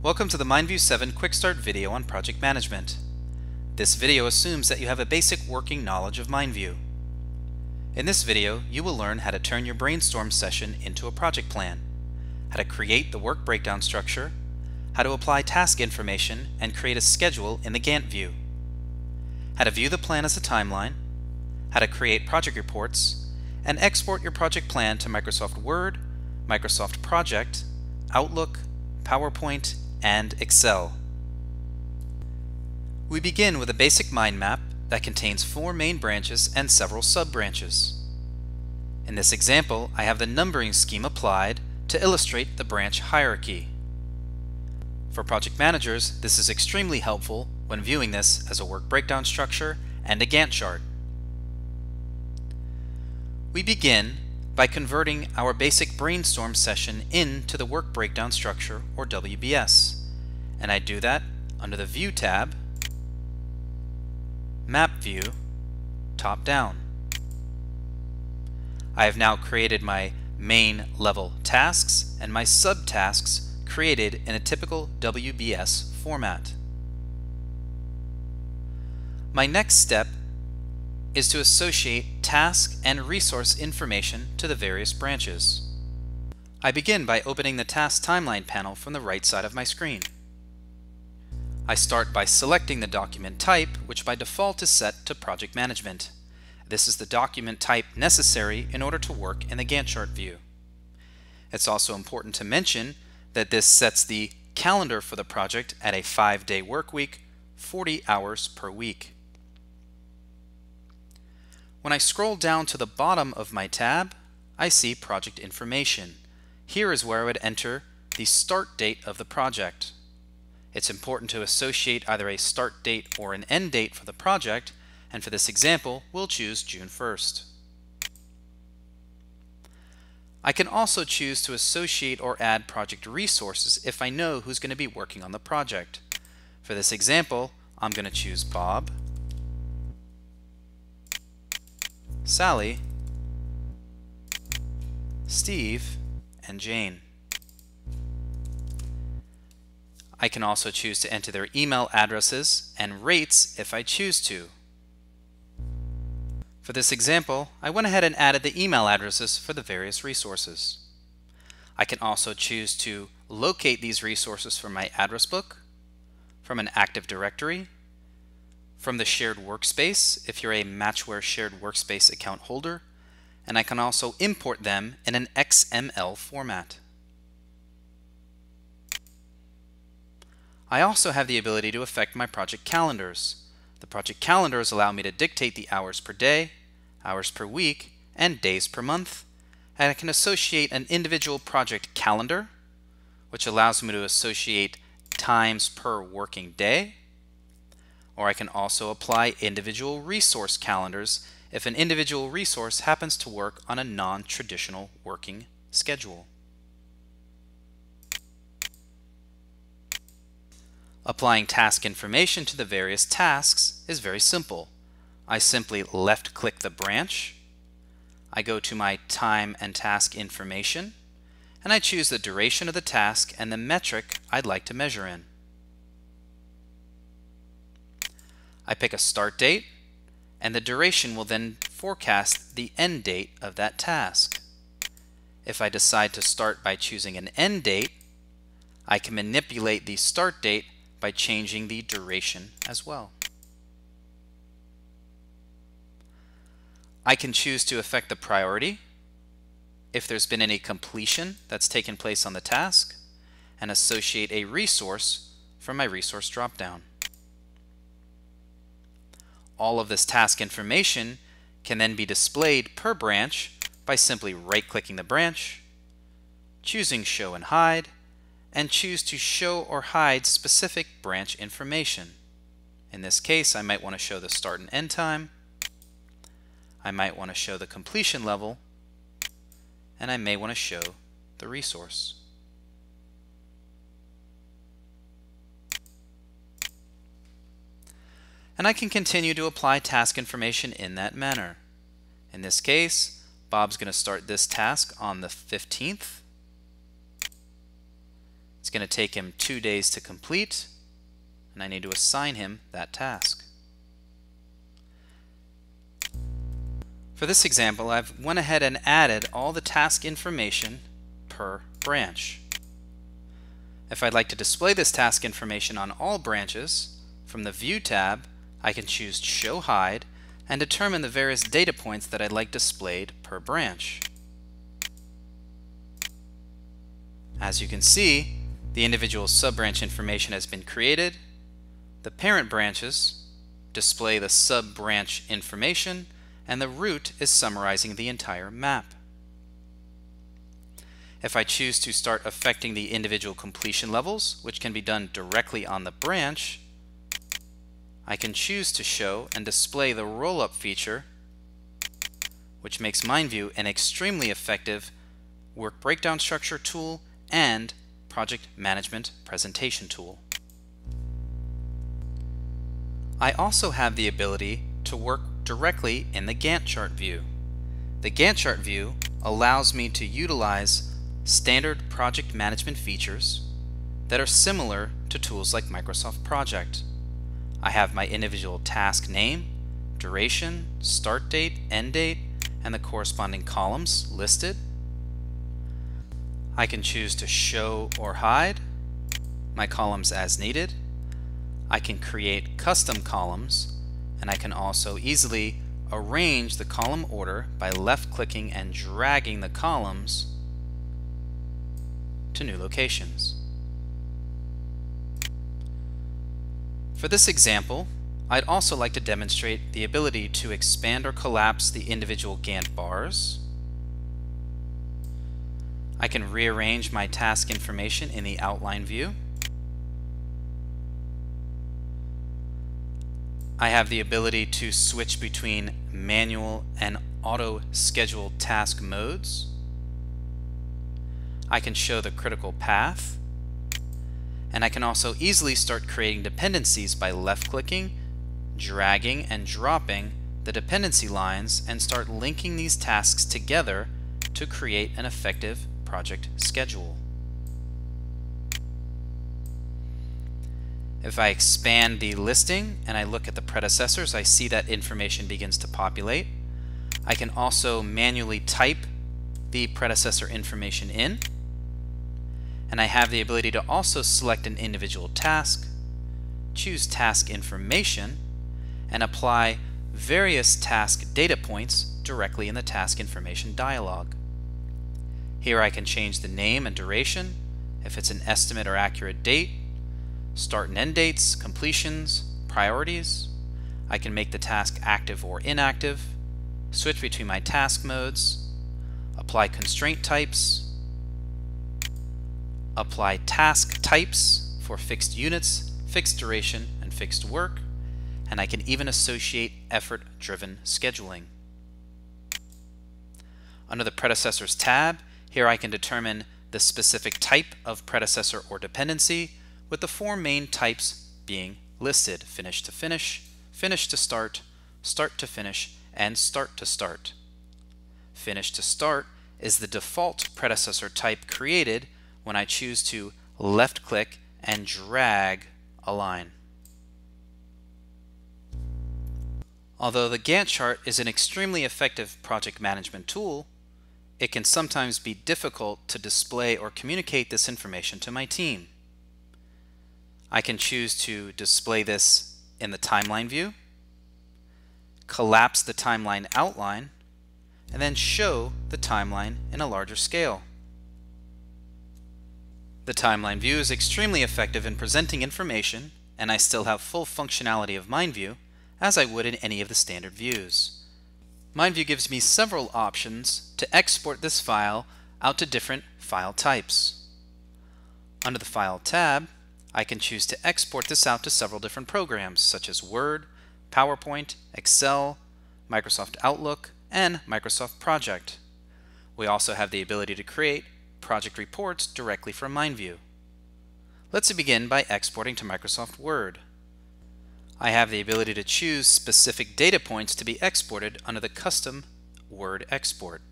Welcome to the MindView 7 Quick Start video on project management. This video assumes that you have a basic working knowledge of MindView. In this video, you will learn how to turn your brainstorm session into a project plan, how to create the work breakdown structure, how to apply task information and create a schedule in the Gantt view, how to view the plan as a timeline, how to create project reports, and export your project plan to Microsoft Word, Microsoft Project, Outlook, PowerPoint, and Excel. We begin with a basic mind map that contains four main branches and several sub-branches. In this example, I have the numbering scheme applied to illustrate the branch hierarchy. For project managers, this is extremely helpful when viewing this as a work breakdown structure and a Gantt chart. We begin by converting our basic brainstorm session into the work breakdown structure or WBS. And I do that under the View tab, Map View, Top Down. I have now created my main level tasks and my subtasks created in a typical WBS format. My next step is to associate task and resource information to the various branches. I begin by opening the Task Timeline panel from the right side of my screen. I start by selecting the document type, which by default is set to Project Management. This is the document type necessary in order to work in the Gantt chart view. It's also important to mention that this sets the calendar for the project at a 5-day work week, 40 hours per week. When I scroll down to the bottom of my tab, I see project information. Here is where I would enter the start date of the project. It's important to associate either a start date or an end date for the project, and for this example, we'll choose June 1st. I can also choose to associate or add project resources if I know who's going to be working on the project. For this example, I'm going to choose Bob, Sally, Steve, and Jane. I can also choose to enter their email addresses and rates if I choose to. For this example, I went ahead and added the email addresses for the various resources. I can also choose to locate these resources from my address book, from an Active Directory, from the shared workspace if you're a Matchware shared workspace account holder, and I can also import them in an XML format. I also have the ability to affect my project calendars. The project calendars allow me to dictate the hours per day, hours per week, and days per month, and I can associate an individual project calendar, which allows me to associate times per working day, or I can also apply individual resource calendars if an individual resource happens to work on a non-traditional working schedule. Applying task information to the various tasks is very simple. I simply left click the branch, I go to my time and task information, and I choose the duration of the task and the metric I'd like to measure in. I pick a start date, and the duration will then forecast the end date of that task. If I decide to start by choosing an end date, I can manipulate the start date by changing the duration as well. I can choose to affect the priority if there's been any completion that's taken place on the task and associate a resource from my resource dropdown all of this task information can then be displayed per branch by simply right-clicking the branch, choosing Show and Hide, and choose to show or hide specific branch information. In this case, I might want to show the start and end time, I might want to show the completion level, and I may want to show the resource. And I can continue to apply task information in that manner. In this case, Bob's going to start this task on the 15th. It's going to take him two days to complete, and I need to assign him that task. For this example, I've went ahead and added all the task information per branch. If I'd like to display this task information on all branches, from the View tab, I can choose Show Hide and determine the various data points that I'd like displayed per branch. As you can see, the individual sub-branch information has been created. The parent branches display the sub-branch information, and the root is summarizing the entire map. If I choose to start affecting the individual completion levels, which can be done directly on the branch, I can choose to show and display the roll-up feature, which makes MindView an extremely effective work breakdown structure tool and project management presentation tool. I also have the ability to work directly in the Gantt chart view. The Gantt chart view allows me to utilize standard project management features that are similar to tools like Microsoft Project. I have my individual task name, duration, start date, end date, and the corresponding columns listed. I can choose to show or hide my columns as needed. I can create custom columns and I can also easily arrange the column order by left clicking and dragging the columns to new locations. For this example, I'd also like to demonstrate the ability to expand or collapse the individual Gantt bars. I can rearrange my task information in the outline view. I have the ability to switch between manual and auto scheduled task modes. I can show the critical path and I can also easily start creating dependencies by left-clicking, dragging, and dropping the dependency lines and start linking these tasks together to create an effective project schedule. If I expand the listing and I look at the predecessors, I see that information begins to populate. I can also manually type the predecessor information in and I have the ability to also select an individual task, choose task information, and apply various task data points directly in the task information dialog. Here I can change the name and duration, if it's an estimate or accurate date, start and end dates, completions, priorities. I can make the task active or inactive, switch between my task modes, apply constraint types, apply task types for fixed units, fixed duration, and fixed work, and I can even associate effort-driven scheduling. Under the Predecessors tab, here I can determine the specific type of predecessor or dependency, with the four main types being listed, finish to finish, finish to start, start to finish, and start to start. Finish to start is the default predecessor type created when I choose to left click and drag a line. Although the Gantt chart is an extremely effective project management tool, it can sometimes be difficult to display or communicate this information to my team. I can choose to display this in the timeline view, collapse the timeline outline, and then show the timeline in a larger scale. The timeline view is extremely effective in presenting information, and I still have full functionality of MindView, as I would in any of the standard views. MindView gives me several options to export this file out to different file types. Under the File tab, I can choose to export this out to several different programs, such as Word, PowerPoint, Excel, Microsoft Outlook, and Microsoft Project. We also have the ability to create project reports directly from MindView. Let's begin by exporting to Microsoft Word. I have the ability to choose specific data points to be exported under the custom Word export.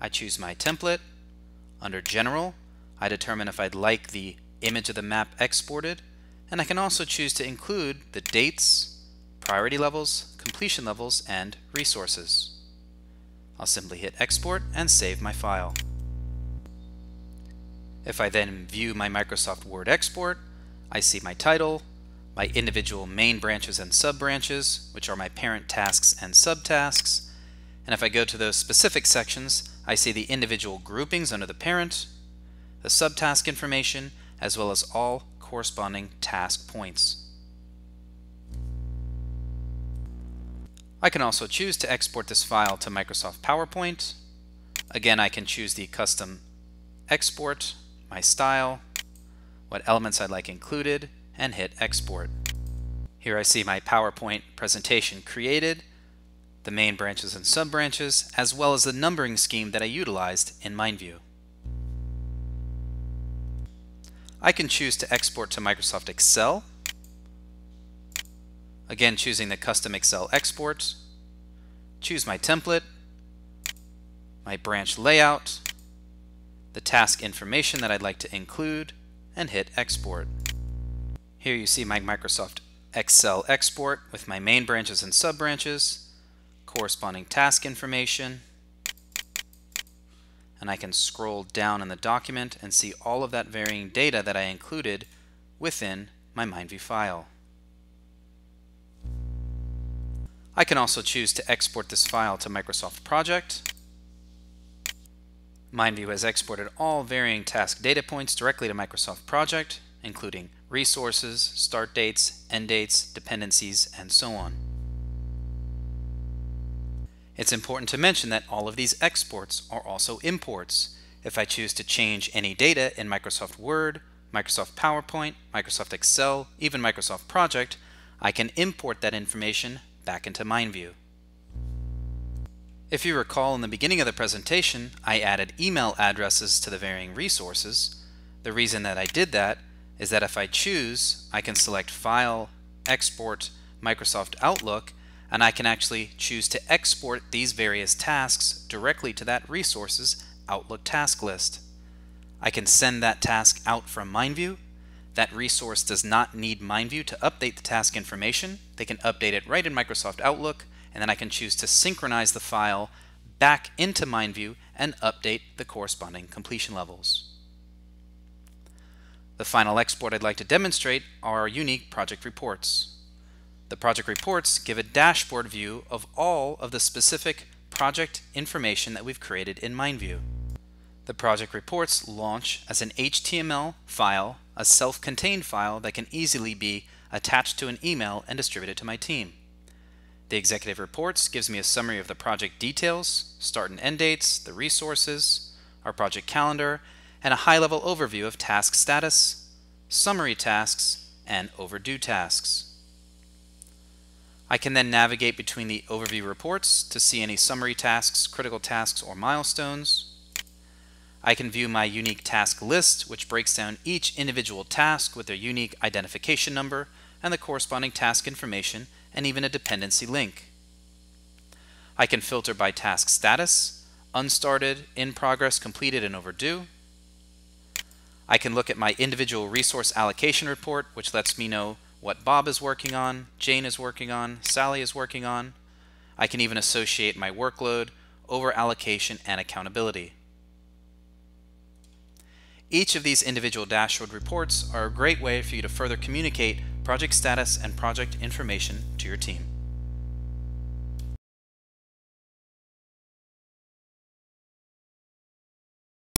I choose my template. Under General, I determine if I'd like the image of the map exported, and I can also choose to include the dates, priority levels, completion levels, and resources. I'll simply hit export and save my file. If I then view my Microsoft Word export, I see my title, my individual main branches and sub-branches, which are my parent tasks and subtasks, and if I go to those specific sections, I see the individual groupings under the parent, the subtask information, as well as all corresponding task points. I can also choose to export this file to Microsoft PowerPoint. Again, I can choose the custom export, my style, what elements I'd like included, and hit export. Here I see my PowerPoint presentation created, the main branches and sub-branches, as well as the numbering scheme that I utilized in MindView. I can choose to export to Microsoft Excel, again choosing the custom Excel export, choose my template, my branch layout, the task information that I'd like to include, and hit export. Here you see my Microsoft Excel export with my main branches and sub-branches, corresponding task information, and I can scroll down in the document and see all of that varying data that I included within my MindView file. I can also choose to export this file to Microsoft Project. MindView has exported all varying task data points directly to Microsoft Project, including resources, start dates, end dates, dependencies, and so on. It's important to mention that all of these exports are also imports. If I choose to change any data in Microsoft Word, Microsoft PowerPoint, Microsoft Excel, even Microsoft Project, I can import that information back into MindView. If you recall in the beginning of the presentation, I added email addresses to the varying resources. The reason that I did that is that if I choose, I can select File, Export, Microsoft Outlook, and I can actually choose to export these various tasks directly to that resource's Outlook task list. I can send that task out from MindView. That resource does not need MindView to update the task information. They can update it right in Microsoft Outlook, and then I can choose to synchronize the file back into MindView and update the corresponding completion levels. The final export I'd like to demonstrate are our unique project reports. The project reports give a dashboard view of all of the specific project information that we've created in MindView. The project reports launch as an HTML file, a self-contained file that can easily be attached to an email and distributed to my team. The executive reports gives me a summary of the project details, start and end dates, the resources, our project calendar, and a high-level overview of task status, summary tasks, and overdue tasks. I can then navigate between the overview reports to see any summary tasks, critical tasks, or milestones. I can view my unique task list, which breaks down each individual task with their unique identification number and the corresponding task information, and even a dependency link. I can filter by task status, unstarted, in progress, completed, and overdue. I can look at my individual resource allocation report, which lets me know what Bob is working on, Jane is working on, Sally is working on. I can even associate my workload, over allocation, and accountability. Each of these individual dashboard reports are a great way for you to further communicate project status and project information to your team.